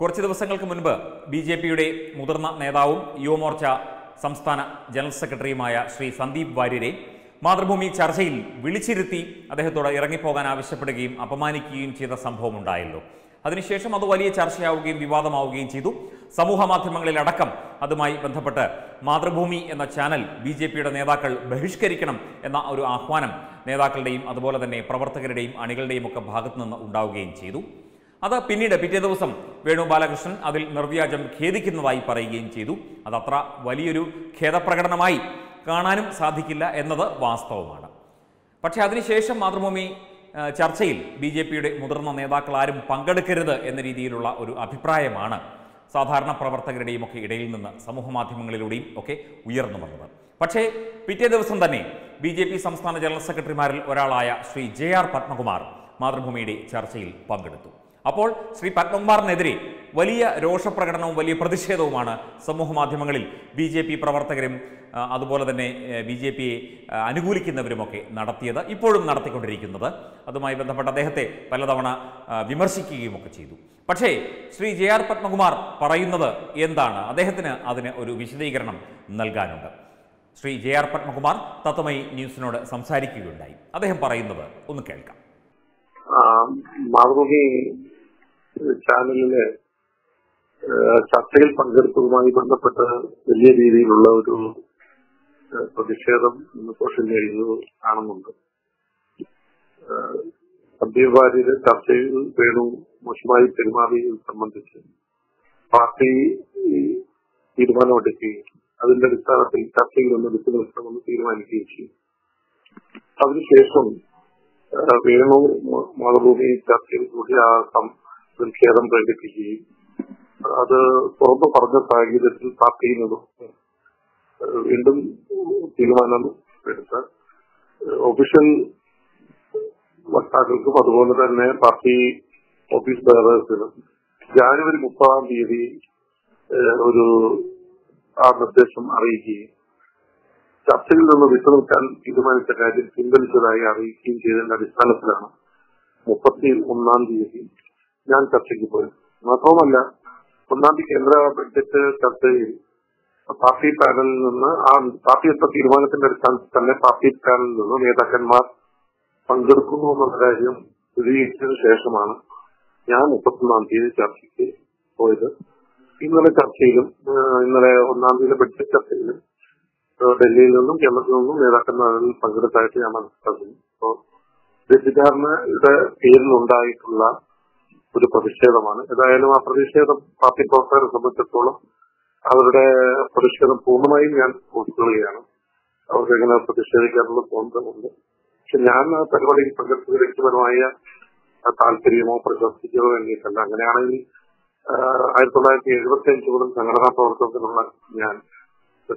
കുറച്ച് ദിവസങ്ങൾക്ക് മുൻപ് ബി ജെ പിയുടെ മുതിർന്ന നേതാവും യുവമോർച്ച സംസ്ഥാന ജനറൽ സെക്രട്ടറിയുമായ ശ്രീ സന്ദീപ് വാര്യരെ മാതൃഭൂമി ചർച്ചയിൽ വിളിച്ചിരുത്തി അദ്ദേഹത്തോട് ഇറങ്ങിപ്പോകാൻ ആവശ്യപ്പെടുകയും അപമാനിക്കുകയും ചെയ്ത സംഭവം ഉണ്ടായല്ലോ. അതിനുശേഷം അത് വലിയ ചർച്ചയാവുകയും വിവാദമാവുകയും ചെയ്തു. സമൂഹ മാധ്യമങ്ങളിലടക്കം അതുമായി ബന്ധപ്പെട്ട് മാതൃഭൂമി എന്ന ചാനൽ ബി ജെ പിയുടെ നേതാക്കൾ ബഹിഷ്കരിക്കണം എന്ന ഒരു ആഹ്വാനം നേതാക്കളുടെയും അതുപോലെ തന്നെ പ്രവർത്തകരുടെയും അണികളുടെയും ഒക്കെ ഭാഗത്തു നിന്ന് ഉണ്ടാവുകയും ചെയ്തു. അത് പിന്നീട് പിറ്റേ ദിവസം വേണു അതിൽ നിർവ്യാജം ഖേദിക്കുന്നതായി പറയുകയും ചെയ്തു. അതത്ര വലിയൊരു ഖേദപ്രകടനമായി കാണാനും സാധിക്കില്ല എന്നത് വാസ്തവമാണ്. പക്ഷേ അതിനുശേഷം മാതൃഭൂമി ചർച്ചയിൽ ബി ജെ പിയുടെ മുതിർന്ന നേതാക്കൾ ആരും പങ്കെടുക്കരുത് എന്ന രീതിയിലുള്ള ഒരു അഭിപ്രായമാണ് സാധാരണ പ്രവർത്തകരുടെയും ഒക്കെ ഇടയിൽ നിന്ന് സമൂഹ മാധ്യമങ്ങളിലൂടെയും ഒക്കെ ഉയർന്നു വന്നത്. പക്ഷേ പിറ്റേ ദിവസം തന്നെ ബി ജെ പി സംസ്ഥാന ജനറൽ സെക്രട്ടറിമാരിൽ ഒരാളായ ശ്രീ ജെ ആർ പത്മകുമാർ മാതൃഭൂമിയുടെ ചർച്ചയിൽ പങ്കെടുത്തു. അപ്പോൾ ശ്രീ പത്മകുമാറിനെതിരെ വലിയ രോഷപ്രകടനവും വലിയ പ്രതിഷേധവുമാണ് സമൂഹ മാധ്യമങ്ങളിൽ ബി ജെ പി പ്രവർത്തകരും അതുപോലെ തന്നെ ബി ജെ പിയെ അനുകൂലിക്കുന്നവരുമൊക്കെ നടത്തിയത് ഇപ്പോഴും നടത്തിക്കൊണ്ടിരിക്കുന്നത്. അതുമായി ബന്ധപ്പെട്ട് അദ്ദേഹത്തെ പലതവണ വിമർശിക്കുകയുമൊക്കെ ചെയ്തു. പക്ഷേ ശ്രീ ജെ ആർ പത്മകുമാർ പറയുന്നത് എന്താണ്? അദ്ദേഹത്തിന് അതിന് ഒരു വിശദീകരണം നൽകാനുണ്ട്. ശ്രീ ജെ ആർ പത്മകുമാർ തത്വമയി ന്യൂസിനോട് സംസാരിക്കുകയുണ്ടായി. അദ്ദേഹം പറയുന്നത് ഒന്ന് കേൾക്കാം. ചാനലിലെ ചർച്ചയിൽ പങ്കെടുത്തതുമായി ബന്ധപ്പെട്ട് വലിയ രീതിയിലുള്ള ഒരു പ്രതിഷേധം ഇന്ന് സോഷ്യൽ മീഡിയയിൽ കാണുന്നുണ്ട്. സന്ദീപ് ചർച്ചയിൽ വേണു മോശമായി പെരുമാറിയത് സംബന്ധിച്ച് പാർട്ടി തീരുമാനമെടുക്കുകയും അതിന്റെ അടിസ്ഥാനത്തിൽ ചർച്ചയിൽ നിന്ന് വിട്ടു നിൽക്കണമെന്ന് തീരുമാനിക്കുകയും ചെയ്യും അതിനുശേഷം വേണു മാതൃഭൂമി ചർച്ചയിൽ കൂടി ആ ഖേദം പ്രകടിപ്പിക്കുകയും അത് തുറന്നു പറഞ്ഞ സാഹചര്യത്തിൽ പാർട്ടിയിൽ നിന്നും വീണ്ടും തീരുമാനം എടുത്ത ഒഫീഷ്യൽ വക്താക്കൾക്കും അതുപോലെ തന്നെ പാർട്ടി ഓഫീസ് ബേറേഴ്സിനും ജാനുവരി മുപ്പതാം തീയതി ഒരു ആ നിർദ്ദേശം അറിയിക്കുകയും ചർച്ചയിൽ നിന്ന് വിട്ടുനിൽക്കാൻ തീരുമാനിച്ച കാര്യം പിൻവലിച്ചതായി അറിയിക്കുകയും ചെയ്തതിന്റെ അടിസ്ഥാനത്തിലാണ് മുപ്പത്തി ഒന്നാം തീയതി ഞാൻ ചർച്ചയ്ക്ക് പോയത് മാത്രവുമല്ല ഒന്നാം തീയതി കേന്ദ്ര ബഡ്ജറ്റ് ചർച്ചയിൽ പാർട്ടി പാനലിൽ നിന്ന് ആ പാർട്ടി എടുത്ത തീരുമാനത്തിന്റെ അടിസ്ഥാനത്തിൽ തന്നെ പാർട്ടി പാനലിൽ നിന്ന് നേതാക്കന്മാർ പങ്കെടുക്കുന്നു എന്നുള്ള കാര്യം സ്ഥിരീകരിച്ചതിന് ശേഷമാണ് ഞാൻ മുപ്പത്തൊന്നാം തീയതി ചർച്ചയ്ക്ക് പോയത്. ഇന്നലെ ചർച്ചയിലും ഇന്നലെ ഒന്നാം തീയതി ബഡ്ജറ്റ് ചർച്ചയിലും ഡൽഹിയിൽ നിന്നും കേരളത്തിൽ നിന്നും നേതാക്കന്മാരിൽ പങ്കെടുത്തായിട്ട് ഞാൻ മനസ്സിലാക്കുന്നു. അപ്പോൾ തെറ്റിദ്ധാരണയുടെ പേരിലുണ്ടായിട്ടുള്ള ഒരു പ്രതിഷേധമാണ്. ഏതായാലും ആ പ്രതിഷേധം പാർട്ടി പ്രവർത്തകരെ സംബന്ധിച്ചിടത്തോളം അവരുടെ പ്രതിഷേധം പൂർണമായും ഞാൻ ഉൾക്കൊള്ളുകയാണ് അവർക്ക് എങ്ങനെ പ്രതിഷേധിക്കാനുള്ള സ്വാതന്ത്ര്യമുണ്ട്. പക്ഷെ ഞാൻ പരിപാടിയിൽ പങ്കെടുത്തത് വ്യക്തിപരമായ താല്പര്യമോ പ്രശസ്തിക്കോ എന്നിട്ടല്ല അങ്ങനെയാണെങ്കിൽ ആയിരത്തി തൊള്ളായിരത്തി എഴുപത്തി അഞ്ച് മുതൽ സംഘടനാ പ്രവർത്തനത്തിലുള്ള ഞാൻ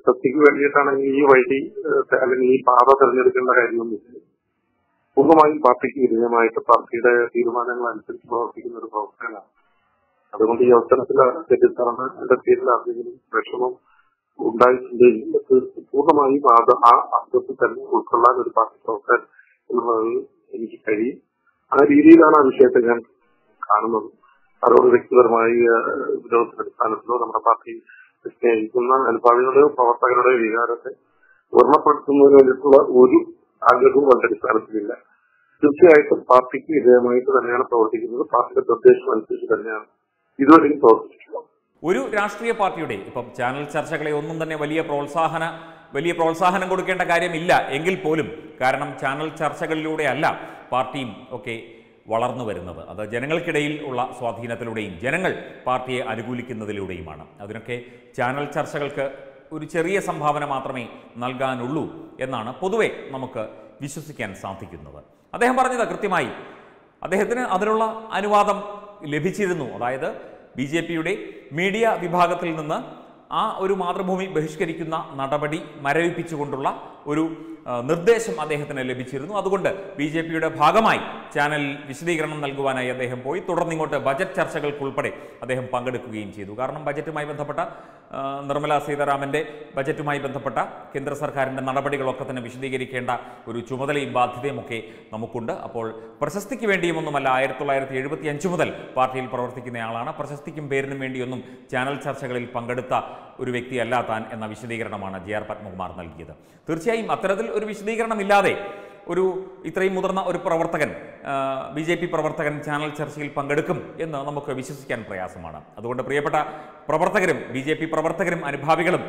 സത്യക്ക് വേണ്ടിയിട്ടാണെങ്കിൽ ഈ വഴി അല്ലെങ്കിൽ ഈ പാത തെരഞ്ഞെടുക്കേണ്ട കാര്യമൊന്നുമില്ല. പൂർണമായും പാർട്ടിക്ക് വിധേയമായിട്ട് പാർട്ടിയുടെ തീരുമാനങ്ങൾ അനുസരിച്ച് പ്രവർത്തിക്കുന്ന ഒരു പ്രവർത്തകനാണ്. അതുകൊണ്ട് ഈ അവസരത്തിൽ തെറ്റിദ്ധാരണയുടെ പേരിൽ ആർക്കെങ്കിലും വിഷമം ഉണ്ടായിട്ടുണ്ടെങ്കിൽ പൂർണമായും ആ അർത്ഥത്തിൽ തന്നെ ഉൾക്കൊള്ളാൻ ഒരു പാർട്ടി പ്രവർത്തകൻ എന്നുള്ളത് എനിക്ക് കഴിയും. ആ രീതിയിലാണ് ആ വിഷയത്തെ ഞാൻ കാണുന്നത്. അതോട് വ്യക്തിപരമായി വിരോധത്തിന്റെ നമ്മുടെ പാർട്ടി സ്നേഹിക്കുന്ന അനുഭാവികളുടെയോ പ്രവർത്തകരുടെയോ വികാരത്തെ ഓർമ്മപ്പെടുത്തുന്നതിന് വേണ്ടിയിട്ടുള്ള ഒരു ആഗ്രഹവും അതിന്റെ അടിസ്ഥാനത്തിലില്ല. തീർച്ചയായിട്ടും പാർട്ടിക്ക് വിധേയമായിട്ട് തന്നെയാണ് പ്രവർത്തിക്കുന്നത്. പാർട്ടിയുടെ നിർദ്ദേശം അനുസരിച്ച് തന്നെയാണ് ഇതുവരെയും പ്രവർത്തിച്ചിട്ടുള്ളത്. ഒരു രാഷ്ട്രീയ പാർട്ടിയുടെ ഇപ്പം ചാനൽ ചർച്ചകളെ ഒന്നും തന്നെ വലിയ പ്രോത്സാഹന വലിയ പ്രോത്സാഹനം കൊടുക്കേണ്ട കാര്യമില്ല എങ്കിൽ പോലും കാരണം ചാനൽ ചർച്ചകളിലൂടെ അല്ല പാർട്ടിയും ഒക്കെ വളർന്നു വരുന്നത്. അത് ജനങ്ങൾക്കിടയിൽ ഉള്ള സ്വാധീനത്തിലൂടെയും ജനങ്ങൾ പാർട്ടിയെ അനുകൂലിക്കുന്നതിലൂടെയുമാണ്. അതിനൊക്കെ ചാനൽ ചർച്ചകൾക്ക് ഒരു ചെറിയ സംഭാവന മാത്രമേ നൽകാനുള്ളൂ എന്നാണ് പൊതുവെ നമുക്ക് വിശ്വസിക്കാൻ സാധിക്കുന്നത്. അദ്ദേഹം പറഞ്ഞത് കൃത്യമായി. അദ്ദേഹത്തിന് അതിനുള്ള അനുവാദം ലഭിച്ചിരുന്നു. അതായത് ബി ജെ പിയുടെ മീഡിയ വിഭാഗത്തിൽ നിന്ന് ആ ഒരു മാതൃഭൂമി ബഹിഷ്കരിക്കുന്ന നടപടി മരവിപ്പിച്ചുകൊണ്ടുള്ള ഒരു നിർദ്ദേശം അദ്ദേഹത്തിന് ലഭിച്ചിരുന്നു. അതുകൊണ്ട് ബി ജെ പിയുടെ ഭാഗമായി ചാനലിൽ വിശദീകരണം നൽകുവാനായി അദ്ദേഹം പോയി. തുടർന്നിങ്ങോട്ട് ബജറ്റ് ചർച്ചകൾക്കുൾപ്പെടെ അദ്ദേഹം പങ്കെടുക്കുകയും ചെയ്തു. കാരണം ബജറ്റുമായി ബന്ധപ്പെട്ട നിർമ്മല സീതാരാമന്റെ ബജറ്റുമായി ബന്ധപ്പെട്ട കേന്ദ്ര സർക്കാരിന്റെ നടപടികളൊക്കെ തന്നെ വിശദീകരിക്കേണ്ട ഒരു ചുമതലയും ബാധ്യതയും ഒക്കെ നമുക്കുണ്ട്. അപ്പോൾ പ്രശസ്തിക്ക് വേണ്ടിയുമൊന്നുമല്ല ആയിരത്തി തൊള്ളായിരത്തി എഴുപത്തി അഞ്ച് മുതൽ പാർട്ടിയിൽ പ്രവർത്തിക്കുന്നയാളാണ്. പ്രശസ്തിക്കും പേരിനും വേണ്ടിയൊന്നും ചാനൽ ചർച്ചകളിൽ പങ്കെടുത്ത ഒരു വ്യക്തിയല്ല താൻ എന്ന വിശദീകരണമാണ് ജെ ആർ പത്മകുമാർ നൽകിയത്. തീർച്ചയായും അത്തരത്തിൽ ഒരു വിശദീകരണമില്ലാതെ ഒരു ഇത്രയും മുതിർന്ന ഒരു പ്രവർത്തകൻ ബി ജെ പി പ്രവർത്തകൻ ചാനൽ ചർച്ചയിൽ പങ്കെടുക്കും എന്ന് നമുക്ക് വിശ്വസിക്കാൻ പ്രയാസമാണ്. അതുകൊണ്ട് പ്രിയപ്പെട്ട പ്രവർത്തകരും ബി ജെ പി പ്രവർത്തകരും അനുഭാവികളും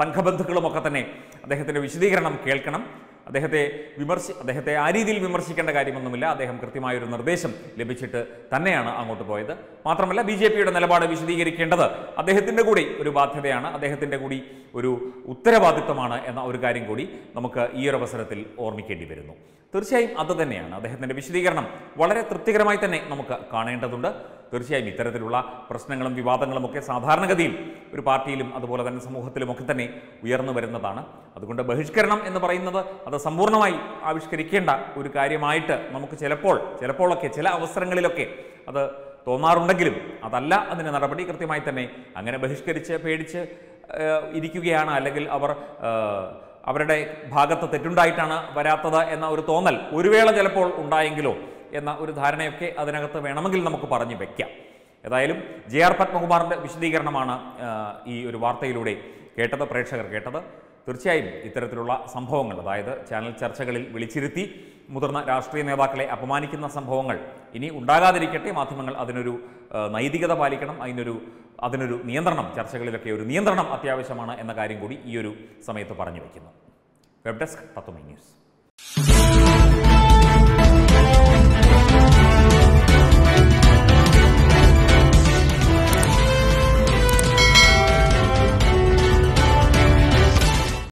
സംഘബന്ധുക്കളും ഒക്കെ തന്നെ അദ്ദേഹത്തിന്റെ വിശദീകരണം കേൾക്കണം. അദ്ദേഹത്തെ വിമർശി അദ്ദേഹത്തെ ആ രീതിയിൽ വിമർശിക്കേണ്ട കാര്യമൊന്നുമില്ല. അദ്ദേഹം കൃത്യമായൊരു നിർദ്ദേശം ലഭിച്ചിട്ട് തന്നെയാണ് അങ്ങോട്ട് പോയത്. മാത്രമല്ല ബി ജെ പിയുടെ നിലപാട് വിശദീകരിക്കേണ്ടത് അദ്ദേഹത്തിന്റെ കൂടി ഒരു ബാധ്യതയാണ്. അദ്ദേഹത്തിന്റെ കൂടി ഒരു ഉത്തരവാദിത്വമാണ് എന്ന ഒരു കാര്യം കൂടി നമുക്ക് ഈ ഒരു അവസരത്തിൽ ഓർമ്മിക്കേണ്ടി വരുന്നു. തീർച്ചയായും അത് തന്നെയാണ്. അദ്ദേഹത്തിന്റെ വിശദീകരണം വളരെ തൃപ്തികരമായി തന്നെ നമുക്ക് കാണേണ്ടതുണ്ട്. തീർച്ചയായും ഇത്തരത്തിലുള്ള പ്രശ്നങ്ങളും വിവാദങ്ങളും ഒക്കെ സാധാരണഗതിയിൽ ഒരു പാർട്ടിയിലും അതുപോലെ തന്നെ സമൂഹത്തിലുമൊക്കെ തന്നെ ഉയർന്നു വരുന്നതാണ്. അതുകൊണ്ട് ബഹിഷ്കരണം എന്ന് പറയുന്നത് അത് സമ്പൂർണമായി ആവിഷ്കരിക്കേണ്ട ഒരു കാര്യമായിട്ട് നമുക്ക് ചിലപ്പോൾ ചിലപ്പോഴൊക്കെ ചില അവസരങ്ങളിലൊക്കെ അത് തോന്നാറുണ്ടെങ്കിലും അതല്ല അതിന്റെ നടപടി കൃത്യമായി തന്നെ അങ്ങനെ ബഹിഷ്കരിച്ച് പേടിച്ച് ഇരിക്കുകയാണ് അല്ലെങ്കിൽ അവർ അവരുടെ ഭാഗത്ത് തെറ്റുണ്ടായിട്ടാണ് വരാത്തത് എന്ന ഒരു തോന്നൽ ഒരു വേള ചിലപ്പോൾ ഉണ്ടായെങ്കിലോ എന്ന ഒരു ധാരണയൊക്കെ അതിനകത്ത് വേണമെങ്കിൽ നമുക്ക് പറഞ്ഞു വയ്ക്കാം ഏതായാലും ജെ ആർ പത്മകുമാറിന്റെ വിശദീകരണമാണ് ഈ ഒരു വാർത്തയിലൂടെ കേട്ടത് പ്രേക്ഷകർ കേട്ടത്. തീർച്ചയായും ഇത്തരത്തിലുള്ള സംഭവങ്ങൾ അതായത് ചാനൽ ചർച്ചകളിൽ വിളിച്ചിരുത്തി മുതിർന്ന രാഷ്ട്രീയ നേതാക്കളെ അപമാനിക്കുന്ന സംഭവങ്ങൾ ഇനി ഉണ്ടാകാതിരിക്കട്ടെ. മാധ്യമങ്ങൾ അതിനൊരു നൈതികത പാലിക്കണം. അതിനൊരു അതിനൊരു നിയന്ത്രണം ചർച്ചകളിലൊക്കെ ഒരു നിയന്ത്രണം അത്യാവശ്യമാണ് എന്ന കാര്യം കൂടി ഈ ഒരു സമയത്ത് പറഞ്ഞു വയ്ക്കുന്നു വെബ് ഡെസ്ക് തത്വമൈ ന്യൂസ്.